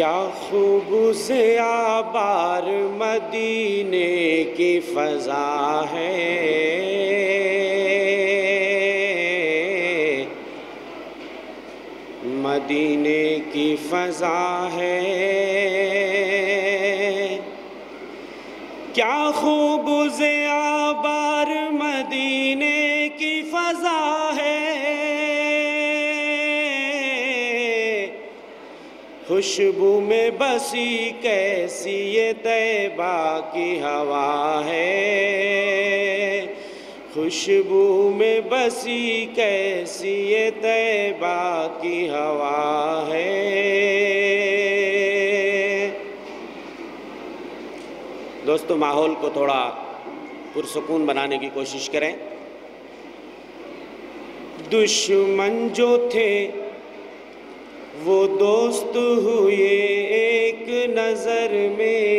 क्या खूब से आबार मदीने की फजा है? मदीने की फजा है। क्या खूब से आबार खुशबू में बसी कैसी ये तैबा की हवा है? खुशबू में बसी कैसी ये तैबा की हवा है? दोस्तों, माहौल को थोड़ा पुरसकून बनाने की कोशिश करें। दुश्मन जो थे वो दोस्त हुए एक नज़र में।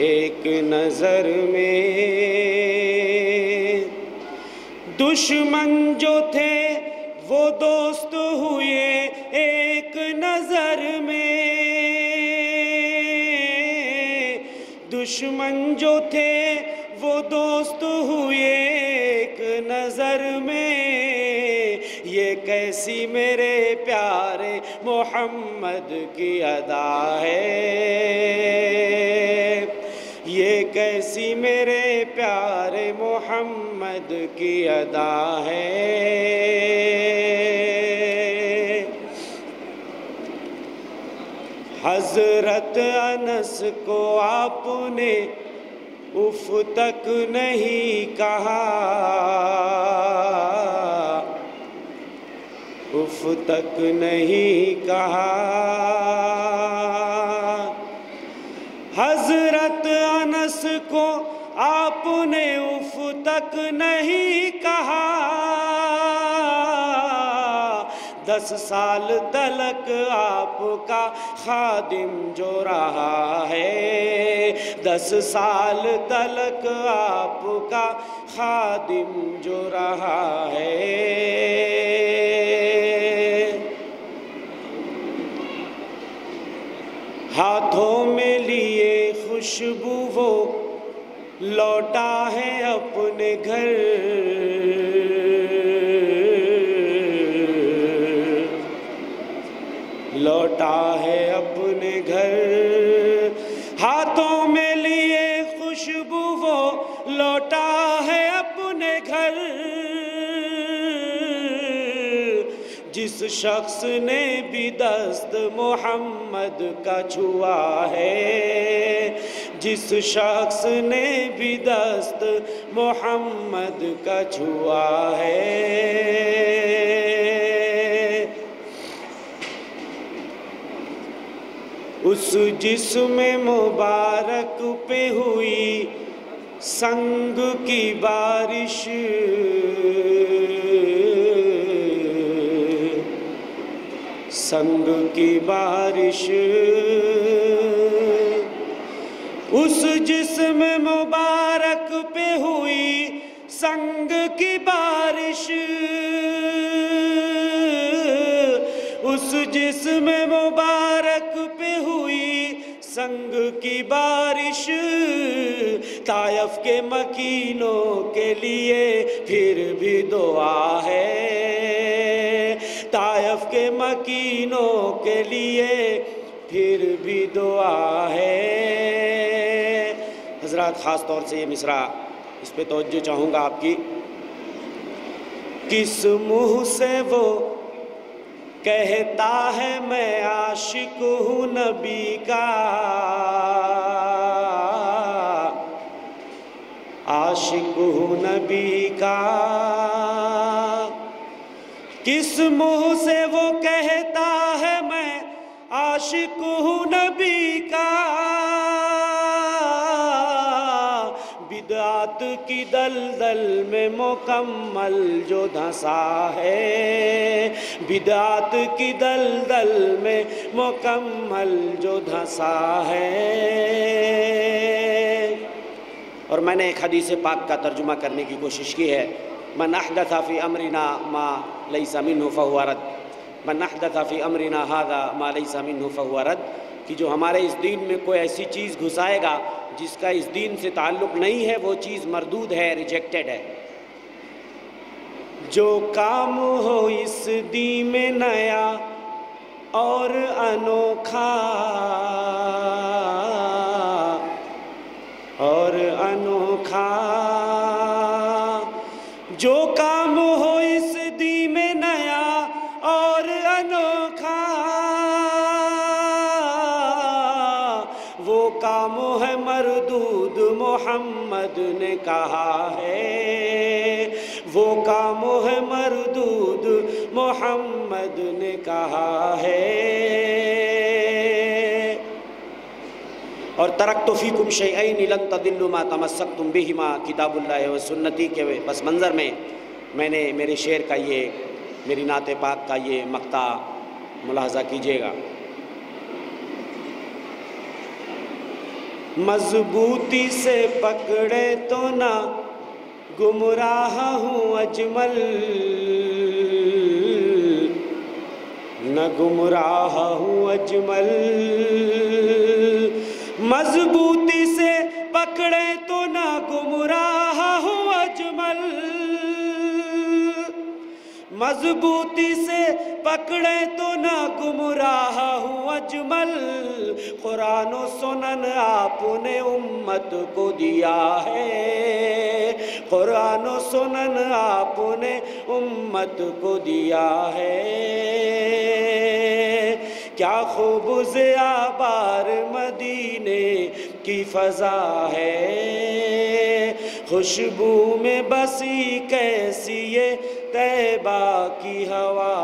एक नज़र में। दुश्मन जो थे, वो दोस्त हुए एक नज़र में। दुश्मन जो थे, वो दोस्त हुए कैसी मेरे प्यारे मोहम्मद की अदा है? ये कैसी मेरे प्यारे मोहम्मद की अदा है? हज़रत अनस को आपने उफ तक नहीं कहा। उफ तक नहीं कहा। हज़रत अनस को आपने उफ तक नहीं कहा। दस साल तलक आपका खादिम जो रहा है। दस साल तलक आपका खादिम जो रहा है। हाथों में लिए खुशबू वो लौटा है अपने घर। लौटा है अपने घर। हाथों में लिए खुशबू वो लौटा है शख्स ने भी दस्त मोहम्मद का छुआ है। जिस शख्स ने भी दस्त मोहम्मद का छुआ है। उस जिस्म मुबारक पे हुई संग की बारिश। संग की बारिश। उस जिस्म मुबारक पे हुई संग की बारिश। उस जिस्म मुबारक पे हुई संग की बारिश। तायफ के मकीनों के लिए फिर भी दुआ है। तायफ के मकीनों के लिए फिर भी दुआ है। हज़रत, ख़ास तौर से ये मिसरा, इस पे तोज्जो चाहूँगा आपकी। किस मुँह से वो कहता है, मैं आशिक हूँ नबी का। आशिक हूँ नबी का। किस मुँह से वो कहता है, मैं आशिक हूँ नबी का। बिदात की दलदल में मुकम्मल जो धंसा है, बिदात की दलदल में मुकम्मल जो धंसा है। और मैंने एक हदीस पाक का तर्जुमा करने की कोशिश की है। मन अहदफ़ी अमरिना मा लई समिन फ़वारत मन अहदफ़ी अमरिना हादा मा लई समिन फ़वारत कि जो हमारे इस दीन में कोई ऐसी चीज़ घुसाएगा, जिसका इस दीन से ताल्लुक़ नहीं है, वो चीज़ मरदूद है रिजेक्टेड है। जो काम हो इस दी में नया और अनोखा और अनोखा अनोखा वो काम है मरदूद मोहम्मद ने कहा है। वो काम है मरदूद मोहम्मद ने कहा है। और तरक तो फ़ीकुम शैन लन तदिल्लुमा तमस्सक तुम बिहिमा किताबुल्लाह व सुन्नती के पस मंज़र में मैंने मेरे शेर का ये मेरी नात पाक का ये मकता मुलाजा कीजिएगा। मजबूती से पकड़े तो ना, गुमराह हूँ अजमल। न गुमराह हूँ अजमल। मजबूती से मजबूती से पकड़े तो ना गुमराह हूँ अजमल। कुरान सुनन आपने उम्मत को दिया है। कुरान सुनन आपने उम्मत को दिया है। क्या खूब आबार मदीने की फ़ज़ा है। खुशबू में बसी कैसी ये तैबा की हवा